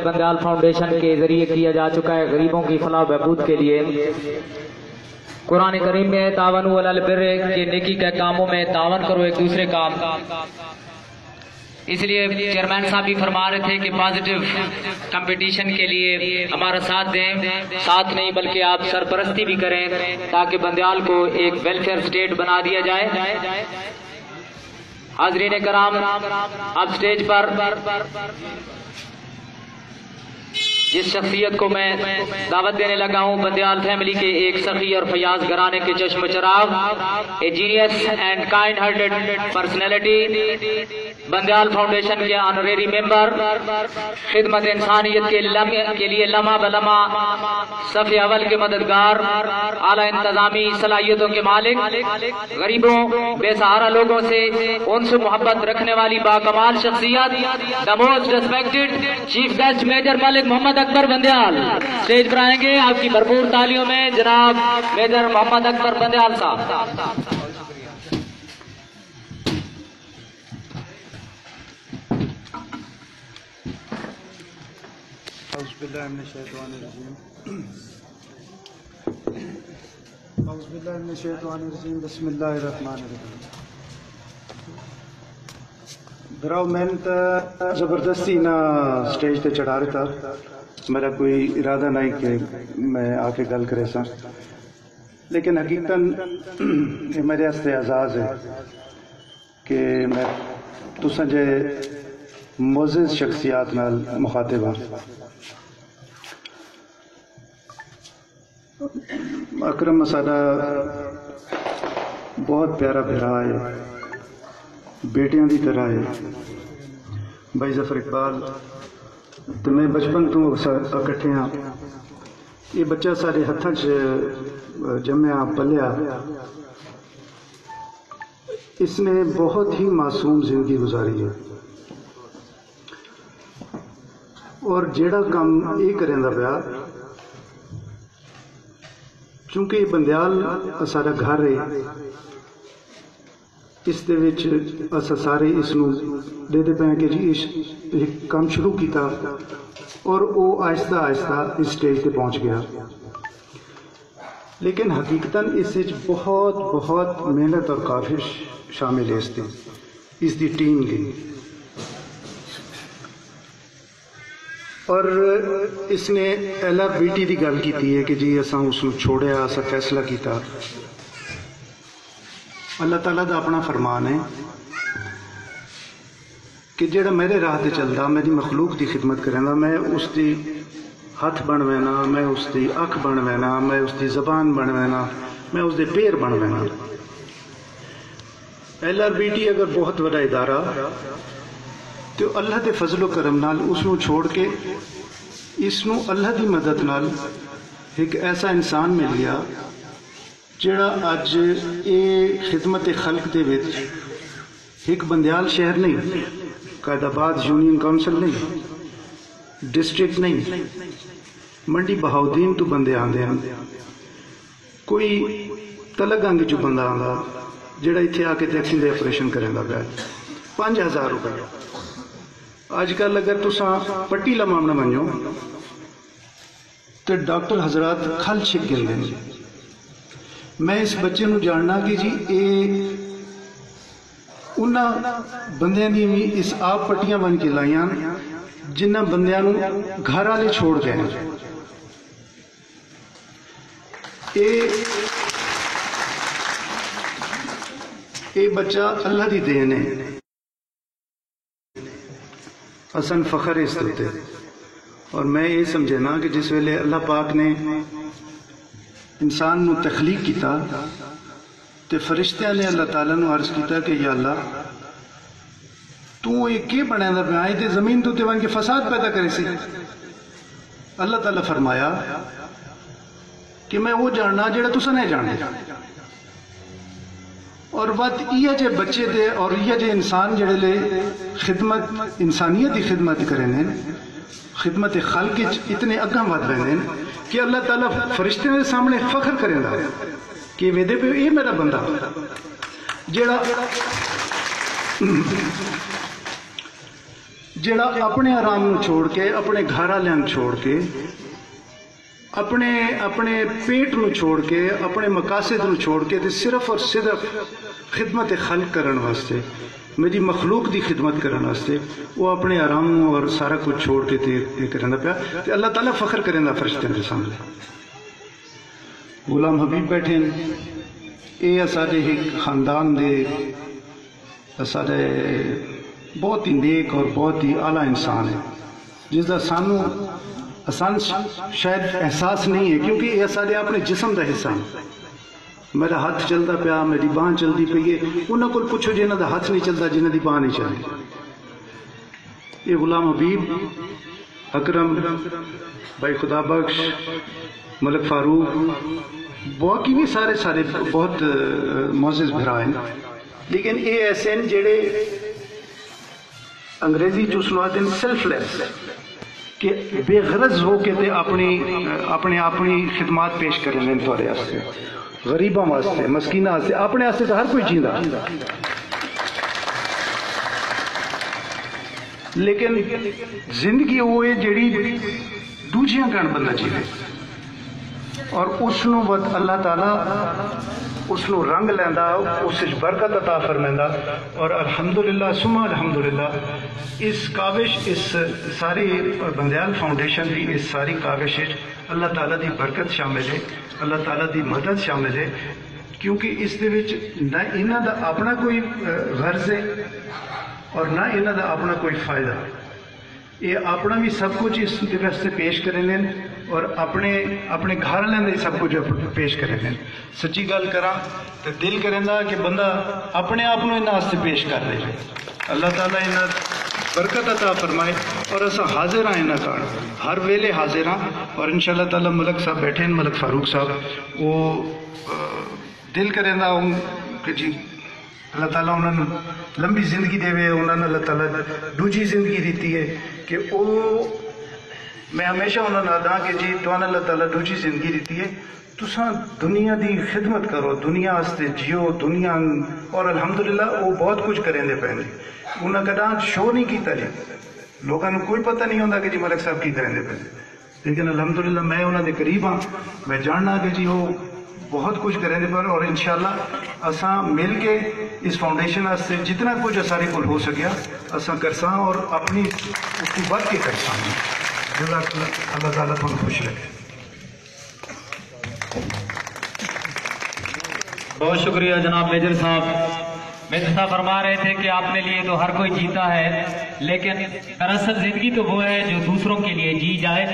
Bandial foundation کے ذریعے کیا جا چکا ہے غریبوں کی فلاح و بہبود کے لیے۔ قرآن کریم میں تعاون البر کے نیکی کے کاموں میں تعاون کرو ایک دوسرے کا۔ اس لیے چیئرمین صاحب بھی فرما رہے تھے کہ پازیٹیو کمپٹیشن کے لیے ہمارا ساتھ دیں۔ ساتھ نہیں بلکہ آپ سرپرستی بھی کریں تاکہ بندیال کو ایک ویلفیئر سٹیٹ بنا دیا جائے۔ حاضرین کرام اب سٹیج پر جس شخصیت کو میں دعوت دینے لگا ہوں بندیال فیملی کے ایک سخی اور فیاض گرانے کے چشم چراغ a genius and kind hearted personality Bandial foundation کے آنریری ممبر خدمت انسانیت کے کے لیے لمحہ بلمحہ صف اول کے مددگار، اعلیٰ انتظامی صلاحیتوں کے مالک، غریبوں بے سہارا لوگوں سے ان سے محبت رکھنے والی باکمال شخصیت the most respected chief guest major Malik Muhammad Akbar Bandial. Stage پر آئیں گے، آپ کی بھرپور تالیوں میں جناب میجر محمد اکبر بندیال صاحب۔ أعوذ بالله من الشيطان الرجيم أعوذ بالله من الشيطان الرجيم بسم الله الرحمن الرحيم براؤ میں تو زبردستی نہ سٹیج تے چڑھا رہا تھا میرا کوئی ارادہ نہیں کہ میں آ کے گل کرے سا لیکن حقیقت یہ میرے ہستے اعزاز ہے کہ میں تساں جے معزز شخصیات نال مخاطب ہوں اکرم مسادہ بہت پیارا بھرا ہے۔ بیٹیاں دی طرح ہے۔ بھائی ظفر اقبال تو میں بچپن تو اکٹھے ہاں۔ یہ بچہ سارے ہاتھوں جمیا پلیا۔ اس نے بہت ہی معصوم زندگی گزاری ہے۔ اور جیڑا کام یہ کریں دا پیا چونکہ یہ بندیال سارا گھر ہے اس دے وچ اسا سارے اس نو دے دے پے کہ جی اس ایک کام شروع کیتا اور وہ آہستہ آہستہ اس سٹیج تے پہنچ گیا لیکن حقیقتاً اس وچ بہت بہت محنت اور کافش شامل ہے اس دی اس اور اس نے ایل آر بی ٹی دی گل کی ہے کہ جی اساں اس چھوڑیا اسا فیصلہ کیتا۔ اللہ تعالیٰ دا اپنا فرمان ہے کہ جڑا میرے راہ تے چلدا میری مخلوق دی خدمت کریندا، میں اس دی ہاتھ بنوینا میں اس دی اکھ بنوینا میں اس دی زبان بنوینا میں اس دے پیر بن وینا ایل آر بی ٹی اگر بہت بڑا ادارہ تو اللہ دے فضل و کرم نال اس نو چھوڑ کے اس نو اللہ دی مدد نال ایک ایسا انسان مل گیا جڑا اج اے خدمت خلق دے وچ ایک بندیال شہر نہیں قائد آباد یونین کونسل نہیں، ڈسٹرکٹ نہیں، منڈی بہاؤدین تو بندے آندے ہیں کوئی تلگ آنگی جو بندہ آندا جڑا ایتھے آ کے ٹیکسی دے آپریشن کریں گا پیا پانچ ہزار روپے آج کل اگر تساں پٹی لمام نہ منو تو ڈاکٹر حضرات کھل چھک گل دیں میں اس بچے نو جاننا کہ جی اے انہاں بندیاں دی بھی اس آپ پٹیاں بن کے لائیاں جنہ بندیاں نو گھر والے چھوڑ گئے حسن فخر اس ہوتے اور میں یہ سمجھے نا کہ جس ویلے اللہ پاک نے انسان نو تخلیق کیتا تے فرشتیاں نے اللہ تعالیٰ نو عرض کیتا کہ یا اللہ، تو یہ کی بنے دا پہ آئی تے زمین تو تے کے فساد پیدا کرے سی۔ اللہ تعالیٰ فرمایا کہ میں وہ جاننا جڑا تسا نہیں جاننا۔ اور وقت یہ جے بچے دے اور یہ جے انسان جڑے لے خدمت، انسانیت دی خدمت کرنے خدمت خلق اتنے اگاں ود رہے ہیں کہ اللہ تعالیٰ فرشتے میں سامنے فخر کریں گا کہ ویدے پہ یہ میرا بندہ جڑا جڑا اپنے آرام نو چھوڑ کے، اپنے گھر والوں چھوڑ کے اپنے اپنے پیٹ نو چھوڑ کے، اپنے مقاصد نو چھوڑ کے تے صرف اور صرف خدمت خلق کرن واسطے، میری مخلوق دی خدمت کرن واسطے وہ اپنے آرام اور سارا کچھ چھوڑ کے تے کرنا پیا۔ تے اللہ تعالیٰ فخر کریں دا دے سامنے۔ غلام حبیب بیٹھے ہیں۔ اے اسارے ایک خاندان دے اسارے بہت ہی نیک اور بہت ہی اعلیٰ انسان ہے جس دا سانو آسان شاید احساس نہیں ہے، کیونکہ یہ سارے اپنے جسم کا حصہ ہیں۔ میرا ہاتھ چلتا پیا، میری بان چلتی پی ہے۔ انہوں کو پوچھو جی، جنہ دا ہاتھ نہیں چلتا جنہ دی بان نہیں چلتی یہ غلام حبیب، اکرم، بھائی خدا بخش، ملک فاروق، باقی بھی سارے سارے بہت معزز بھرا ہیں۔ لیکن یہ ایسے ہیں جڑے انگریزی جو سنا دیں سیلف لیس کہ بے غرض ہو کے تے اپنی، اپنے اپنی خدمات پیش کر رہے ہیں تھوڑے واسطے، غریباں واسطے، مسکیناں واسطے، اپنے واسطے تو ہر کوئی جیندہ لیکن زندگی ہوئے جڑی دوجیاں کن بندہ جیوے۔ اور اس نو اللہ تعالیٰ اس نو رنگ لینا اس برکت عطا فرمیندا۔ اور الحمدللہ سما الحمدللہ، اس کاوش، اس ساری بندیال فاؤنڈیشن دی، اس ساری کاوش اللہ تعالیٰ دی برکت شامل ہے، اللہ تعالیٰ دی مدد شامل ہے۔ کیونکہ اس دے وچ نہ انہاں دا اپنا کوئی غرض ہے اور نہ انہاں دا اپنا کوئی فائدہ۔ یہ اپنا بھی سب کچھ اس دے واسطے پیش کرنے ਔਰ ਆਪਣੇ ਆਪਣੇ ਘਰ ਵਾਲਿਆਂ ਦੇ ਸਭ ਕੁਝ ਪੇਸ਼ ਕਰੇ ਨੇ ਸੱਚੀ ਗੱਲ ਕਰਾਂ ਤੇ ਦਿਲ ਕਰੇਂਦਾ ਕਿ ਬੰਦਾ ਆਪਣੇ ਆਪ ਨੂੰ ਇਹਨਾਂ ਵਾਸਤੇ ਪੇਸ਼ ਕਰ ਰਿਹਾ ਅੱਲਾਹ ਤਾਲਾ ਇਹਨਾਂ ਬਰਕਤ عطا ਫਰਮਾਏ ਔਰ ਅਸਾਂ ਹਾਜ਼ਰ ਹਾਂ ਇਹਨਾਂ ਕਾਰਨ ਹਰ ਵੇਲੇ ਹਾਜ਼ਰ ਹਾਂ ਔਰ ਇਨਸ਼ਾਅੱਲਾ ਤਾਲਾ ਮਲਕ ਸਾਹਿਬ ਬੈਠੇ ਨੇ ਮਲਕ ਫਾਰੂਕ ਸਾਹਿਬ ਉਹ ਦਿਲ ਕਰੇਂਦਾ ਕਿ ਜੀ ਅੱਲਾਹ ਤਾਲਾ ਉਹਨਾਂ ਨੂੰ ਲੰਬੀ ਜ਼ਿੰਦਗੀ ਦੇਵੇ ਉਹਨਾਂ ਨੂੰ ਅੱਲਾਹ ਤਾਲਾ ਦੂਜੀ میں ہمیشہ انہوں نے آدھا کہ جی توانا اللہ تعالیٰ دوجی زندگی دیتی ہے۔ تساں دنیا دی خدمت کرو، دنیا آستے جیو، دنیا اور الحمدللہ وہ بہت کچھ کریں دے پہنے انہوں نے کہا شو نہیں کیتا جی۔ لوگوں نے کوئی پتہ نہیں ہوندہ کہ جی ملک صاحب کی کریں دے پہنے لیکن الحمدللہ میں انہوں نے قریب ہاں۔ میں جاننا کہ جی وہ بہت کچھ کریں دے پہنے اور انشاءاللہ اساں مل کے اس فاؤنڈیشن آستے جتنا کچھ اساری کل ہو سکیا، اساں کرساں اور اپنی اس کی بات کے کرساں۔ جزاک اللہ تعالیٰ خوش رکھے بہت شکریہ جناب میجر صاحب میجر صاحب فرما رہے تھے کہ آپ نے لیے تو ہر کوئی جیتا ہے، لیکن دراصل زندگی تو وہ ہے جو دوسروں کے لیے جی جائے۔